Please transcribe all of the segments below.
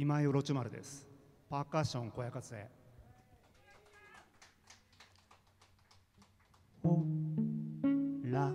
今井ロチュマルです。パーカッション小屋かつ「ほら」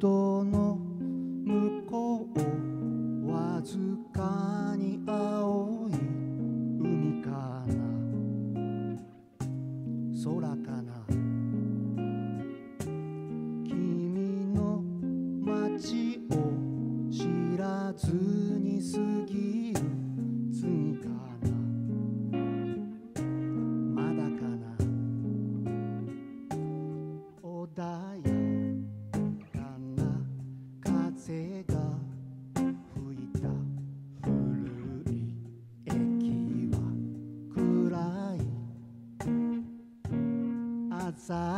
窓の向こうわずかに青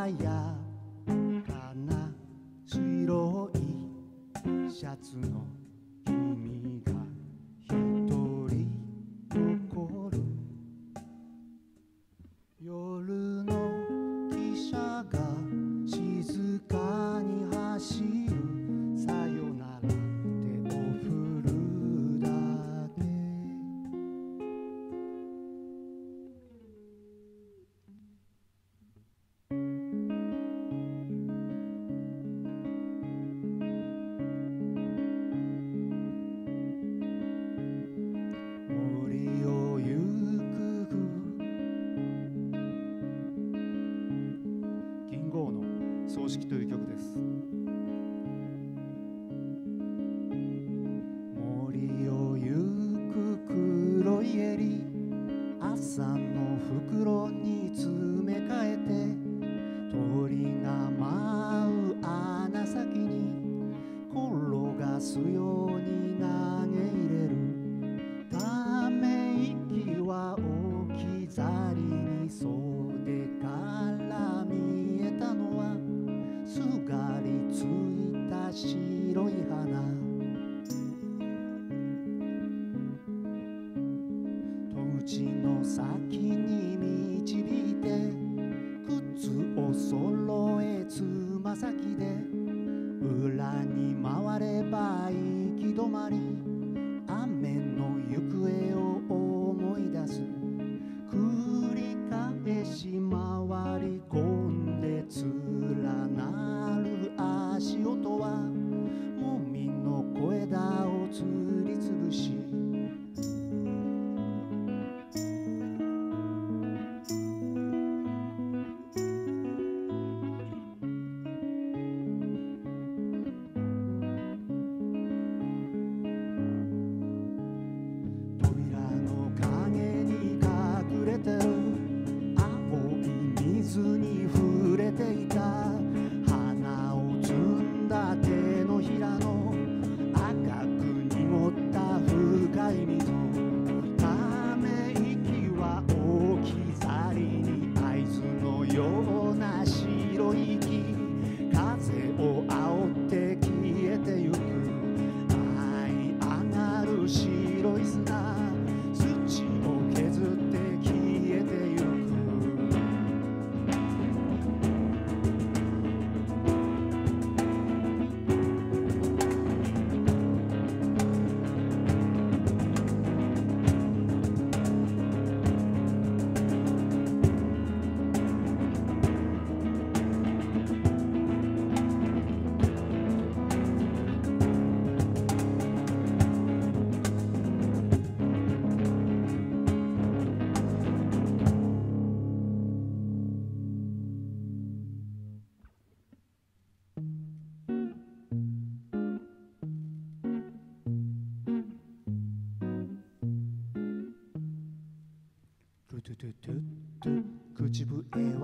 やかな白いシャツの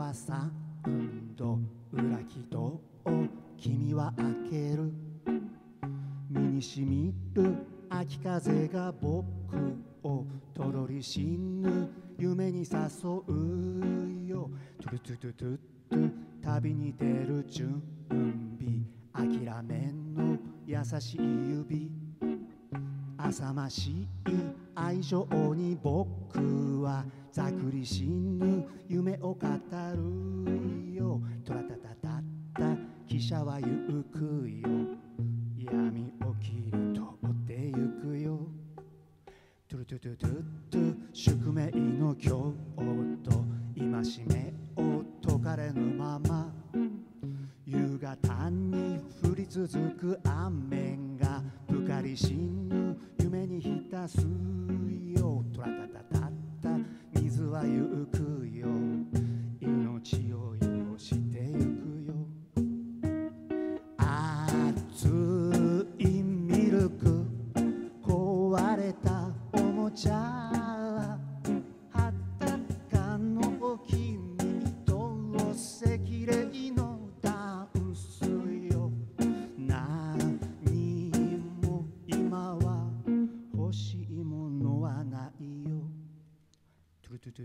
はサウンド裏木戸を君は開ける。身にしみる。秋風が僕をとろり死ぬ。夢に誘うよ。トゥルトゥトゥトゥトゥ旅に出る準備。諦めんの。優しい指。浅ましい。愛情に僕はざくり死ぬ夢を語るよ。トラタタタッタ汽車は行くよ。闇を切り取ってゆくよ。トゥルトゥトゥトゥトゥ宿命の京都。戒めを解かれぬまま。夕方に降り続く雨がぷかり死ぬ夢に浸すよ。トラタタタッタ水はゆくよ。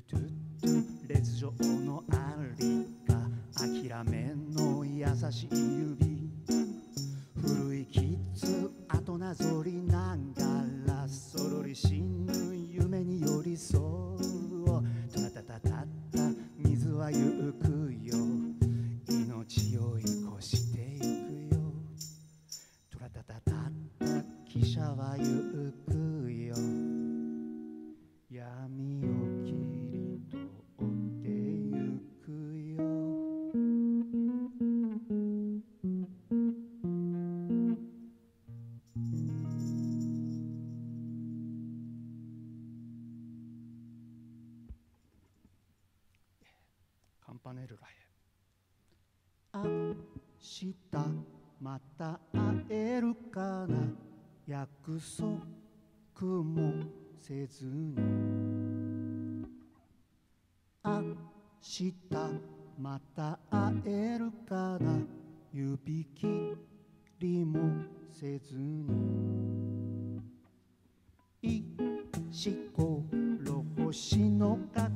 トゥトゥ列状のありか諦めの優しい指。古いキッズ後なぞりな束もせずに明日また会えるかな指切りもせずに石ころ星のか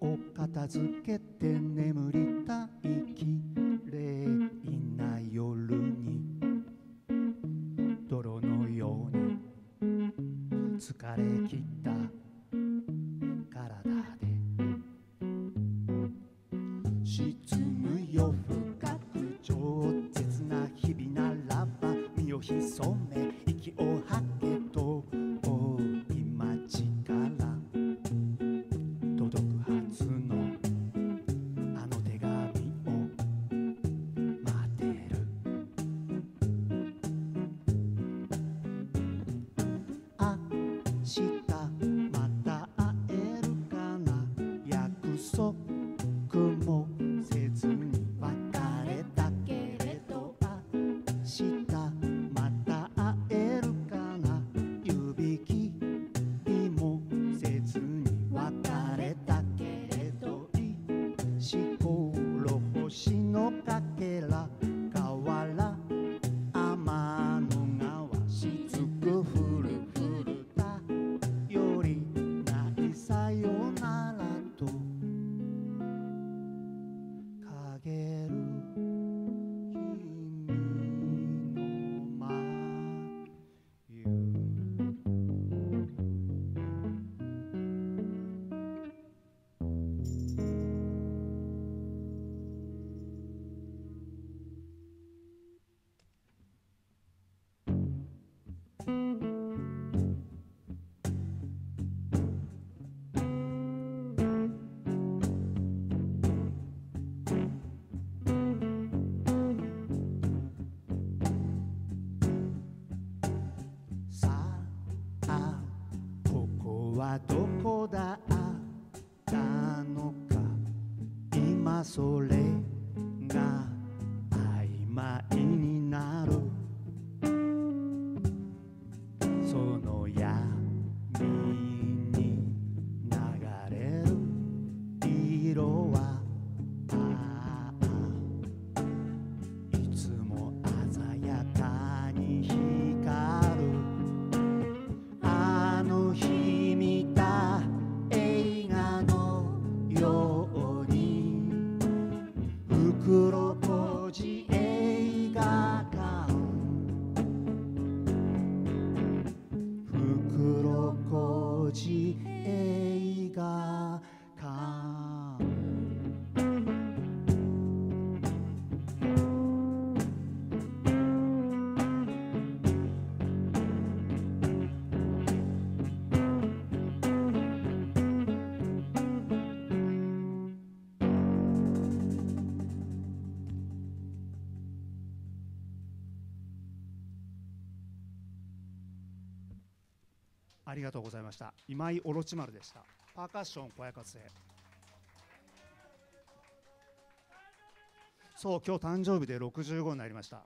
を片付けて眠りたいきれいな夜に。泥のように。疲れ切った。体で。沈むよ深く超絶な日々ならば身を潜め息を吐け。もはどこだったのか。今それが小路映画ありがとうございました。今井オロチマルでした。パーカッション小屋活でそう今日誕生日で65になりました。